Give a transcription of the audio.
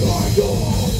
my God.